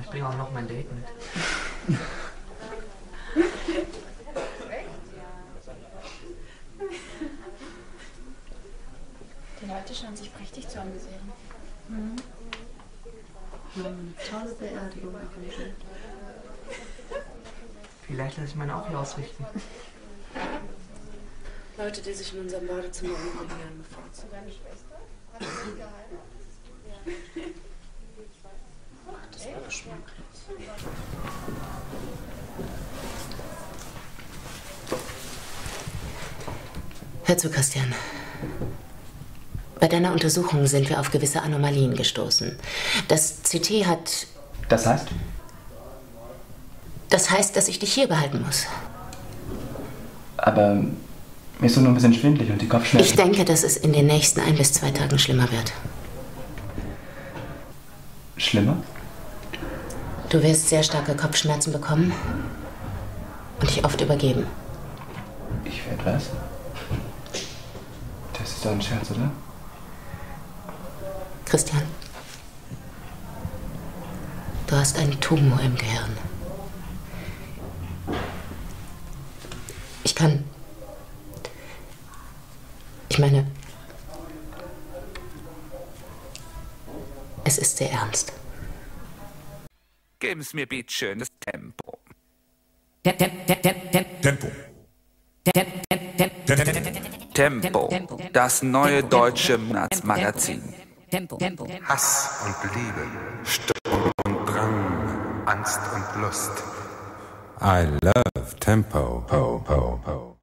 Ich bringe auch noch mein Date mit. Die Leute scheinen sich prächtig zu amüsieren. Mhm. Wir haben eine tolle Beerdigung arrangiert. Vielleicht lasse ich meine auch hier ausrichten. Leute, die sich in unserem Badezimmer umbringen, werden Hör zu, Christian. Bei deiner Untersuchung sind wir auf gewisse Anomalien gestoßen. Das CT hat. Das heißt? Das heißt, dass ich dich hier behalten muss. Aber mir ist so nur ein bisschen schwindlig und die Kopfschmerzen. Ich denke, dass es in den nächsten ein bis zwei Tagen schlimmer wird. Schlimmer? Du wirst sehr starke Kopfschmerzen bekommen und dich oft übergeben. Ich werde was? Das ist doch ein Scherz, oder? Christian, du hast einen Tumor im Gehirn. Ich kann. Ich meine. Es ist sehr ernst. Geben's mir bitte schönes Tempo. Tempo. Tempo, das neue deutsche Monatsmagazin. Hass und Liebe, Sturm und Drang, Angst und Lust. I love tempo. Po, po, po.